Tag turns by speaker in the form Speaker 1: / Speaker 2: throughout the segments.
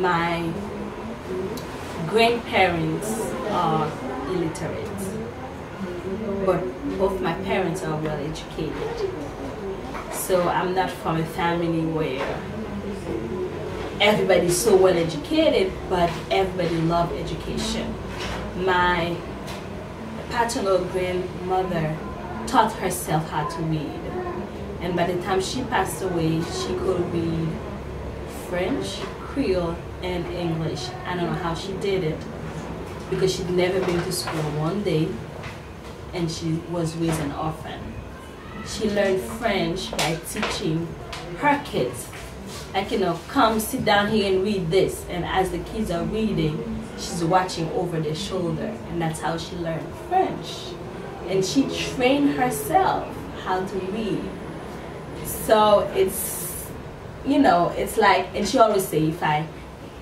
Speaker 1: my grandparents are illiterate, but both my parents are well educated. So I'm not from a family where everybody's so well educated, but everybody love education. My paternal grandmother taught herself how to read. And by the time she passed away, she could read French, Creole, and English. I don't know how she did it because she'd never been to school one day and she was raised an orphan. She learned French by teaching her kids. Like, you know, come sit down here and read this. And as the kids are reading, she's watching over their shoulder. And that's how she learned French. And she trained herself how to read. So it's, you know, it's like, and she always say, if I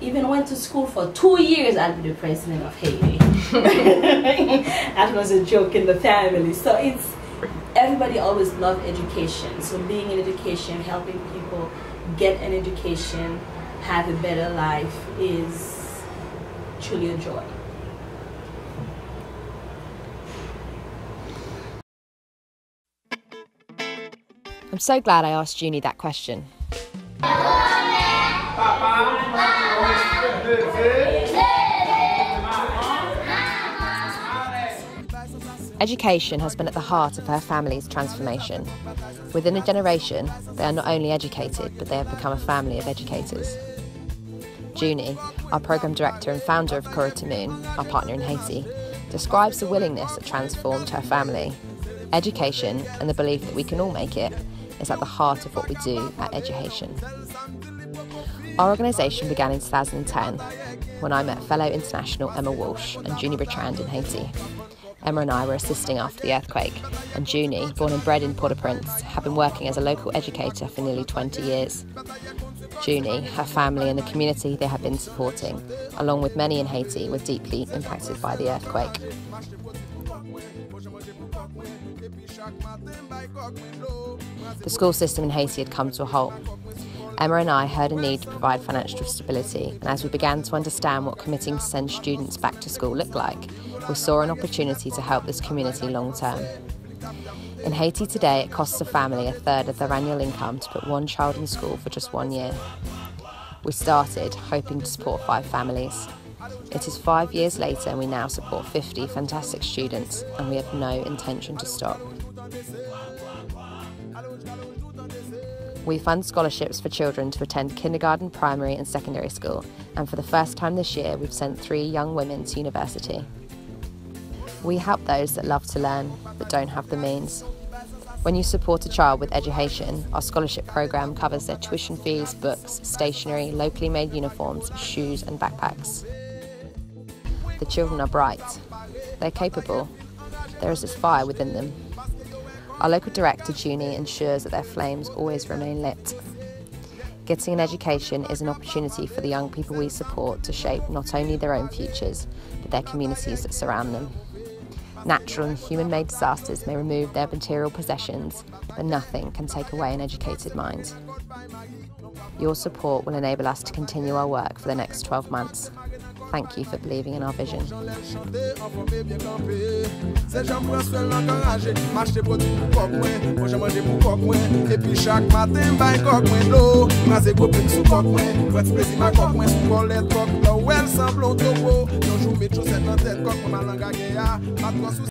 Speaker 1: even went to school for two years, I'd be the president of Haiti. that was a joke in the family. So it's, everybody always loved education. So being in education, helping people get an education, have a better life is truly a joy.
Speaker 2: I'm so glad I asked Junie that question. Education has been at the heart of her family's transformation. Within a generation, they are not only educated, but they have become a family of educators. Junie, our programme director and founder of to Moon, our partner in Haiti, describes the willingness that transformed her family. Education and the belief that we can all make it is at the heart of what we do at EduHaitian. Our organisation began in 2010 when I met fellow international Emma Walsh and Junie Bertrand in Haiti. Emma and I were assisting after the earthquake, and Junie, born and bred in Port-au-Prince, had been working as a local educator for nearly 20 years. Junie, her family, and the community they had been supporting, along with many in Haiti, were deeply impacted by the earthquake. The school system in Haiti had come to a halt. Emma and I heard a need to provide financial stability, and as we began to understand what committing to send students back to school looked like, we saw an opportunity to help this community long term. In Haiti today, it costs a family a third of their annual income to put one child in school for just one year. We started hoping to support five families. It is five years later, and we now support 50 fantastic students, and we have no intention to stop. We fund scholarships for children to attend kindergarten, primary, and secondary school, and for the first time this year, we've sent three young women to university. We help those that love to learn but don't have the means. When you support a child with education, our scholarship program covers their tuition fees, books, stationery, locally made uniforms, shoes, and backpacks. The children are bright, they're capable, there is this fire within them. Our local director, Junie, ensures that their flames always remain lit. Getting an education is an opportunity for the young people we support to shape not only their own futures, but their communities that surround them. Natural and human made disasters may remove their material possessions, but nothing can take away an educated mind. Your support will enable us to continue our work for the next 12 months. thank you for believing in our vision.
Speaker 3: Mwen semblon to wo Yon jou mi chou set nan tet kok Mwen malan gage ya Matran sou